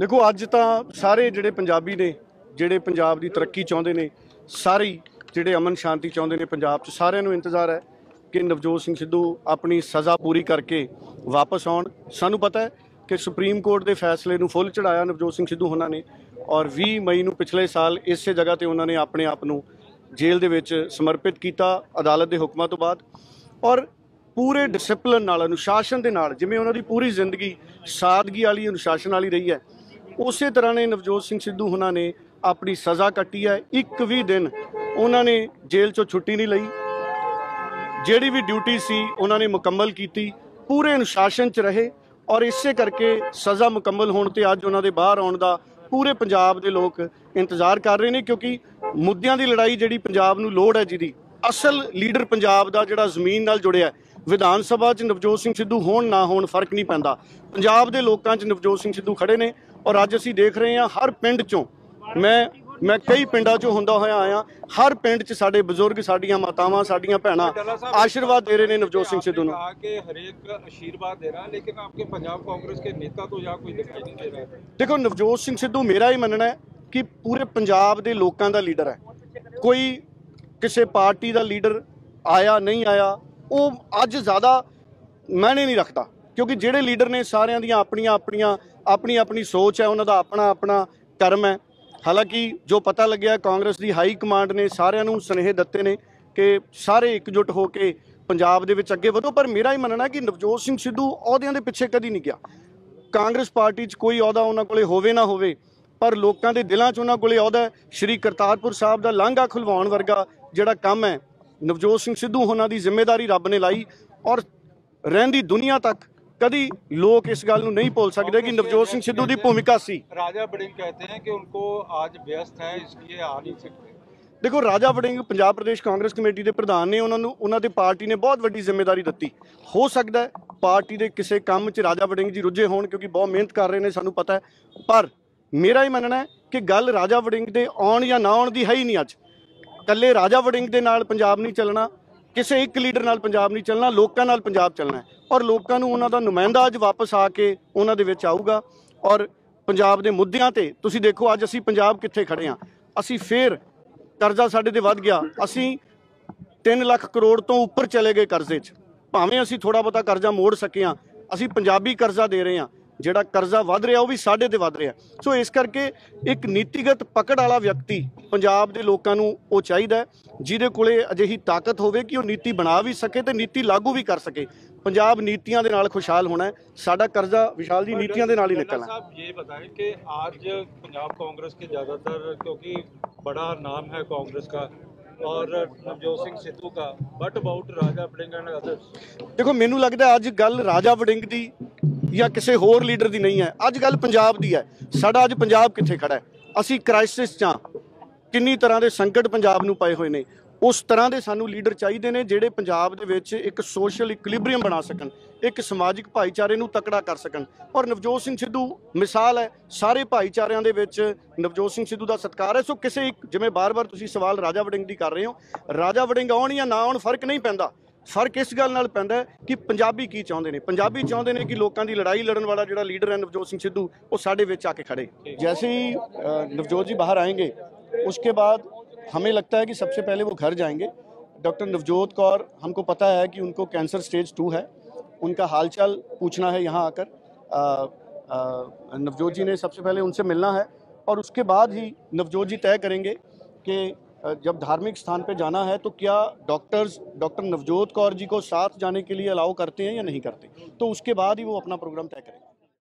ਦੇਖੋ, ਅੱਜ ਤਾਂ ਸਾਰੇ ਜਿਹੜੇ ਪੰਜਾਬੀ ਨੇ, ਜਿਹੜੇ ਪੰਜਾਬ ਦੀ ਤਰੱਕੀ ਚਾਹੁੰਦੇ ਨੇ, ਸਾਰੇ ਹੀ ਜਿਹੜੇ ਅਮਨ ਸ਼ਾਂਤੀ ਚਾਹੁੰਦੇ ਨੇ ਪੰਜਾਬ 'ਚ, ਸਾਰਿਆਂ ਨੂੰ ਇੰਤਜ਼ਾਰ ਹੈ ਕਿ ਨਵਜੋਤ ਸਿੰਘ ਸਿੱਧੂ ਆਪਣੀ ਸਜ਼ਾ ਪੂਰੀ ਕਰਕੇ ਵਾਪਸ ਆਉਣ। ਸਾਨੂੰ ਪਤਾ ਹੈ ਕਿ ਸੁਪਰੀਮ ਕੋਰਟ ਦੇ ਫੈਸਲੇ ਨੂੰ ਫੁੱਲ ਚੜਾਇਆ ਨਵਜੋਤ ਸਿੰਘ ਸਿੱਧੂ ਉਹਨਾਂ ਨੇ ਔਰ 20 ਮਈ ਨੂੰ ਪਿਛਲੇ ਸਾਲ ਇਸੇ ਜਗ੍ਹਾ ਤੇ ਉਹਨਾਂ ਨੇ ਆਪਣੇ ਆਪ ਨੂੰ ਜੇਲ੍ਹ ਦੇ ਵਿੱਚ ਸਮਰਪਿਤ ਕੀਤਾ ਅਦਾਲਤ ਦੇ ਹੁਕਮਾਂ ਤੋਂ ਬਾਅਦ। ਔਰ ਪੂਰੇ ਡਿਸਪਲਿਨ ਨਾਲ, ਅਨੁਸ਼ਾਸਨ ਦੇ ਨਾਲ, ਜਿਵੇਂ ਉਹਨਾਂ ਦੀ ਪੂਰੀ ਜ਼ਿੰਦਗੀ ਸਾਦਗੀ ਵਾਲੀ, ਅਨੁਸ਼ਾਸਨ ਵਾਲੀ ਰਹੀ ਹੈ ਉਸੇ ਤਰ੍ਹਾਂ ਨੇ ਨਵਜੋਤ ਸਿੰਘ ਸਿੱਧੂ ਉਹਨਾਂ ਨੇ ਆਪਣੀ ਸਜ਼ਾ ਕੱਟੀ ਹੈ। ਇੱਕ ਵੀ ਦਿਨ ਉਹਨਾਂ ਨੇ ਜੇਲ੍ਹ ਚੋਂ ਛੁੱਟੀ ਨਹੀਂ ਲਈ। ਜਿਹੜੀ ਵੀ ਡਿਊਟੀ ਸੀ, ਉਹਨਾਂ ਨੇ ਮੁਕੰਮਲ ਕੀਤੀ। ਪੂਰੇ ਅਨੁਸ਼ਾਸਨ 'ਚ ਰਹੇ ਔਰ ਇਸੇ ਕਰਕੇ ਸਜ਼ਾ ਮੁਕੰਮਲ ਹੋਣ ਤੇ ਅੱਜ ਉਹਨਾਂ ਦੇ ਬਾਹਰ ਆਉਣ ਦਾ ਪੂਰੇ ਪੰਜਾਬ ਦੇ ਲੋਕ ਇੰਤਜ਼ਾਰ ਕਰ ਰਹੇ ਨੇ ਕਿਉਂਕਿ ਮੁੱਦਿਆਂ ਦੀ ਲੜਾਈ ਜਿਹੜੀ ਪੰਜਾਬ ਨੂੰ ਲੋੜ ਹੈ ਜਿਹਦੀ, ਅਸਲ ਲੀਡਰ ਪੰਜਾਬ ਦਾ ਜਿਹੜਾ ਜ਼ਮੀਨ ਨਾਲ ਜੁੜਿਆ ਵਿਧਾਨ ਸਭਾ 'ਚ ਨਵਜੋਤ ਸਿੰਘ ਸਿੱਧੂ ਹੋਣ ਨਾ ਹੋਣ ਫ਼ਰਕ ਨਹੀਂ ਪੈਂਦਾ। ਪੰਜਾਬ ਦੇ ਲੋਕਾਂ 'ਚ ਨਵਜੋਤ ਸਿੰਘ ਸਿੱਧੂ ਖੜੇ ਨੇ। ਔਰ ਅੱਜ ਅਸੀਂ ਦੇਖ ਰਹੇ ਹਾਂ ਹਰ ਪਿੰਡ ਚੋਂ ਮੈਂ ਮੈਂ ਕਈ ਪਿੰਡਾਂ 'ਚੋਂ ਹੁੰਦਾ ਹੋਇਆ ਆਇਆ ਹਰ ਪਿੰਡ 'ਚ ਸਾਡੇ ਬਜ਼ੁਰਗ ਸਾਡੀਆਂ ਮਾਤਾਵਾਂ ਸਾਡੀਆਂ ਭੈਣਾਂ ਆਸ਼ੀਰਵਾਦ ਦੇ ਰਹੇ ਨੇ ਨਵਜੋਤ ਸਿੰਘ ਸਿੱਧੂ ਨੂੰ। ਕਿ ਹਰੇਕ ਆਸ਼ੀਰਵਾਦ ਦੇ ਰਹਾ ਲੇਕਿਨ ਆਪਕੇ ਪੰਜਾਬ ਕਾਂਗਰਸ ਕੇ ਨੇਤਾ ਤੋਂ ਜਾਂ ਕੋਈ ਦਿਖਾਈ ਨਹੀਂ ਦੇ ਰਹਾ। ਦੇਖੋ ਨਵਜੋਤ ਸਿੰਘ ਸਿੱਧੂ ਮੇਰਾ ਹੀ ਮੰਨਣਾ ਹੈ ਕਿ ਪੂਰੇ ਪੰਜਾਬ ਦੇ ਲੋਕਾਂ ਦਾ ਲੀਡਰ ਹੈ। ਕੋਈ ਕਿਸੇ ਪਾਰਟੀ ਦਾ ਲੀਡਰ ਆਇਆ ਨਹੀਂ ਆਇਆ ਉਹ ਅੱਜ ਜ਼ਿਆਦਾ ਮਾਇਨੇ ਨਹੀਂ ਰੱਖਦਾ। ਕਿਉਂਕਿ ਜਿਹੜੇ ਲੀਡਰ ਨੇ ਸਾਰਿਆਂ ਦੀਆਂ ਆਪਣੀਆਂ ਆਪਣੀਆਂ, ਆਪਣੀ ਆਪਣੀ ਸੋਚ ਹੈ, ਉਹਨਾਂ ਦਾ ਆਪਣਾ ਆਪਣਾ ਕਰਮ ਹੈ। ਹਾਲਾਂਕਿ ਜੋ ਪਤਾ ਲੱਗਿਆ, ਕਾਂਗਰਸ ਦੀ ਹਾਈ ਕਮਾਂਡ ਨੇ ਸਾਰਿਆਂ ਨੂੰ ਸੁਨੇਹੇ ਦਿੱਤੇ ਨੇ ਕਿ ਸਾਰੇ ਇਕਜੁੱਟ ਹੋ ਕੇ ਪੰਜਾਬ ਦੇ ਵਿੱਚ ਅੱਗੇ ਵਧੋ, ਪਰ ਮੇਰਾ ਹੀ ਮੰਨਣਾ ਕਿ ਨਵਜੋਤ ਸਿੰਘ ਸਿੱਧੂ ਅਹੁਦਿਆਂ ਦੇ ਪਿੱਛੇ ਕਦੀ ਨਹੀਂ ਗਿਆ। ਕਾਂਗਰਸ ਪਾਰਟੀ 'ਚ ਕੋਈ ਅਹੁਦਾ ਉਹਨਾਂ ਕੋਲੇ ਹੋਵੇ ਨਾ ਹੋਵੇ, ਪਰ ਲੋਕਾਂ ਦੇ ਦਿਲਾਂ 'ਚ ਉਹਨਾਂ ਕੋਲੇ ਅਹੁਦਾ ਸ਼੍ਰੀ ਕਰਤਾਰਪੁਰ ਸਾਹਿਬ ਦਾ ਲਾਂਘਾ ਖੁਲਵਾਉਣ ਵਰਗਾ ਜਿਹੜਾ ਕੰਮ ਹੈ, ਨਵਜੋਤ ਸਿੰਘ ਸਿੱਧੂ ਉਹਨਾਂ ਦੀ ਜ਼ਿੰਮੇਵਾਰੀ ਰੱਬ ਨੇ ਲਾਈ ਔਰ ਰਹਿੰਦੀ ਦੁਨੀਆ ਤੱਕ ਕਦੀ ਲੋਕ ਇਸ ਗੱਲ ਨੂੰ ਨਹੀਂ ਭੁੱਲ ਸਕਦੇ ਕਿ ਨਵਜੋਤ ਸਿੰਘ ਸਿੱਧੂ ਦੀ ਭੂਮਿਕਾ ਸੀ राजा बड़िंग कहते हैं कि उनको आज व्यस्त है इसलिए आ नहीं सकते ਦੇਖੋ ਰਾਜਾ ਵੜਿੰਗ ਪੰਜਾਬ ਪ੍ਰਦੇਸ਼ ਕਾਂਗਰਸ ਕਮੇਟੀ ਦੇ ਪ੍ਰਧਾਨ ਨੇ ਉਹਨਾਂ ਨੂੰ ਉਹਨਾਂ ਦੇ ਪਾਰਟੀ ਨੇ ਬਹੁਤ ਵੱਡੀ ਜ਼ਿੰਮੇਵਾਰੀ ਦਿੱਤੀ ਹੋ ਸਕਦਾ ਹੈ ਪਾਰਟੀ ਦੇ ਕਿਸੇ ਕੰਮ 'ਚ ਰਾਜਾ ਵੜਿੰਗ ਜੀ ਰੁੱਝੇ ਹੋਣ ਕਿਉਂਕਿ ਬਹੁਤ ਮਿਹਨਤ ਕਰ ਰਹੇ ਨੇ ਸਾਨੂੰ ਪਤਾ ਹੈ ਪਰ ਮੇਰਾ ਹੀ ਮੰਨਣਾ ਹੈ ਕਿ ਗੱਲ ਰਾਜਾ ਵੜਿੰਗ ਦੇ ਆਉਣ ਜਾਂ ਨਾ ਆਉਣ ਦੀ ਹੈ ਹੀ ਨਹੀਂ ਅੱਜ ਕੱਲੇ ਰਾਜਾ ਵੜਿੰਗ ਦੇ ਨਾਲ ਪੰਜਾਬ ਨਹੀਂ ਚੱਲਣਾ ਕਿਸੇ ਇੱਕ ਲੀਡਰ ਨਾਲ ਪੰਜਾਬ ਨਹੀਂ ਚੱਲਣਾ ਲੋਕਾਂ ਨਾਲ ਪੰਜਾਬ ਚੱਲਣਾ ਹੈ ਔਰ ਲੋਕਾਂ ਨੂੰ ਉਹਨਾਂ ਦਾ ਨੁਮਾਇੰਦਾ ਅੱਜ ਵਾਪਸ ਆ ਕੇ ਉਹਨਾਂ ਦੇ ਵਿੱਚ ਆਊਗਾ। ਔਰ ਪੰਜਾਬ ਦੇ ਮੁੱਦਿਆਂ ਤੇ ਤੁਸੀਂ ਦੇਖੋ, ਅੱਜ ਅਸੀਂ ਪੰਜਾਬ ਕਿੱਥੇ ਖੜੇ ਹਾਂ। ਅਸੀਂ ਫੇਰ ਕਰਜ਼ਾ ਸਾਡੇ ਤੇ ਵੱਧ ਗਿਆ। ਅਸੀਂ 3 ਲੱਖ ਕਰੋੜ ਤੋਂ ਉੱਪਰ ਚਲੇ ਗਏ ਕਰਜ਼ੇ 'ਚ। ਭਾਵੇਂ ਅਸੀਂ ਥੋੜਾ ਬਹੁਤਾ ਕਰਜ਼ਾ ਮੋੜ ਸਕੇ ਹਾਂ, ਅਸੀਂ ਪੰਜਾਬੀ ਕਰਜ਼ਾ ਦੇ ਰਹੇ ਹਾਂ। ਜਿਹੜਾ ਕਰਜ਼ਾ ਵੱਧ ਰਿਹਾ ਉਹ ਵੀ ਸਾਡੇ ਤੇ ਵੱਧ ਰਿਹਾ। ਸੋ ਇਸ ਕਰਕੇ ਇੱਕ ਨੀਤੀਗਤ ਪਕੜ ਵਾਲਾ ਵਿਅਕਤੀ ਪੰਜਾਬ ਦੇ ਲੋਕਾਂ ਨੂੰ ਉਹ ਚਾਹੀਦਾ ਜਿਹਦੇ ਕੋਲੇ ਅਜਿਹੀ ਤਾਕਤ ਹੋਵੇ ਕਿ ਉਹ ਨੀਤੀ ਬਣਾ ਵੀ ਸਕੇ ਤੇ ਨੀਤੀ ਲਾਗੂ ਵੀ ਕਰ ਸਕੇ। ਪੰਜਾਬ ਨੀਤੀਆਂ ਦੇ ਨਾਲ ਖੁਸ਼ਹਾਲ ਹੋਣਾ ਸਾਡਾ ਕਰਜ਼ਾ ਵਿਸ਼ਾਲ ਜੀ ਨੀਤੀਆਂ ਦੇ ਨਾਲ ਹੀ ਨਿਕਲਣਾ। ਸਾਹਿਬ ਇਹ ਬਤਾਏ ਕਿ ਅੱਜ ਪੰਜਾਬ ਕਾਂਗਰਸ ਕੇ ਜ਼ਿਆਦਾਤਰ ਕਿਉਂਕਿ ਬੜਾ ਨਾਮ ਹੈ ਕਾਂਗਰਸ ਦਾ ਔਰ ਨਵਜੋਤ ਸਿੰਘ ਸਿੱਧੂ ਦਾ but about Raja Warring and others ਦੇਖੋ ਮੈਨੂੰ ਲੱਗਦਾ ਅੱਜ ਗੱਲ ਰਾਜਾ ਵੜਿੰਗ ਦੀ ਜਾਂ ਕਿਸੇ ਹੋਰ ਲੀਡਰ ਦੀ ਨਹੀਂ ਹੈ। ਅੱਜ ਗੱਲ ਪੰਜਾਬ ਦੀ ਹੈ। ਸਾਡਾ ਅੱਜ ਪੰਜਾਬ ਕਿੱਥੇ ਖੜਾ ਹੈ? ਅਸੀਂ ਕ੍ਰਾਈਸਿਸ 'ਚ ਹਾਂ। ਕਿੰਨੀ ਤਰ੍ਹਾਂ ਦੇ ਸੰਕਟ ਪੰਜਾਬ ਨੂੰ ਪਏ ਹੋਏ ਨੇ। ਉਸ ਤਰ੍ਹਾਂ ਦੇ ਸਾਨੂੰ ਲੀਡਰ ਚਾਹੀਦੇ ਨੇ ਜਿਹੜੇ ਪੰਜਾਬ ਦੇ ਵਿੱਚ ਇੱਕ ਸੋਸ਼ਲ ਇਕੁਲਿਬਰੀਅਮ ਬਣਾ ਸਕਣ, ਇੱਕ ਸਮਾਜਿਕ ਭਾਈਚਾਰੇ ਨੂੰ ਤਕੜਾ ਕਰ ਸਕਣ। ਔਰ ਨਵਜੋਤ ਸਿੰਘ ਸਿੱਧੂ ਮਿਸਾਲ ਹੈ, ਸਾਰੇ ਭਾਈਚਾਰਿਆਂ ਦੇ ਵਿੱਚ ਨਵਜੋਤ ਸਿੰਘ ਸਿੱਧੂ ਦਾ ਸਤਿਕਾਰ ਹੈ। ਸੋ ਕਿਸੇ ਇੱਕ, ਜਿਵੇਂ ਬਾਰ-ਬਾਰ ਤੁਸੀਂ ਸਵਾਲ ਰਾਜਾ ਵੜਿੰਗ ਦੀ ਕਰ ਰਹੇ ਹੋ, ਰਾਜਾ ਵੜਿੰਗ ਆਉਣ ਜਾਂ ਨਾ ਆਉਣ, ਫ਼ਰਕ ਨਹੀਂ ਪੈਂਦਾ। ਫਰਕ ਇਸ ਗੱਲ ਨਾਲ ਪੈਂਦਾ ਹੈ ਕਿ ਪੰਜਾਬੀ ਕੀ ਚਾਹੁੰਦੇ ਨੇ ਪੰਜਾਬੀ ਚਾਹੁੰਦੇ ਨੇ ਕਿ ਲੋਕਾਂ ਦੀ ਲੜਾਈ ਲੜਨ ਵਾਲਾ ਜਿਹੜਾ ਲੀਡਰ ਹੈ ਨਵਜੋਤ ਸਿੰਘ ਸਿੱਧੂ ਉਹ ਸਾਡੇ ਵਿੱਚ ਆ ਕੇ ਖੜੇ जैसे ही अ, नवजोत जी बाहर आएंगे उसके बाद हमें लगता है कि सबसे पहले वो घर जाएंगे डॉक्टर नवजोत कौर हमको पता है कि उनको कैंसर स्टेज टू है उनका हालचाल पूछना है यहाँ आकर अ, अ, नवजोत जी ने सबसे पहले उनसे मिलना है और उसके बाद ही नवजोत जी तय करेंगे कि अ, जब धार्मिक स्थान पे जाना है तो क्या डॉक्टर्स डॉक्टर नवजोत कौर जी को साथ जाने के लिए अलाउ करते हैं या नहीं करते तो उसके बाद ही वो अपना प्रोग्राम तय करेंगे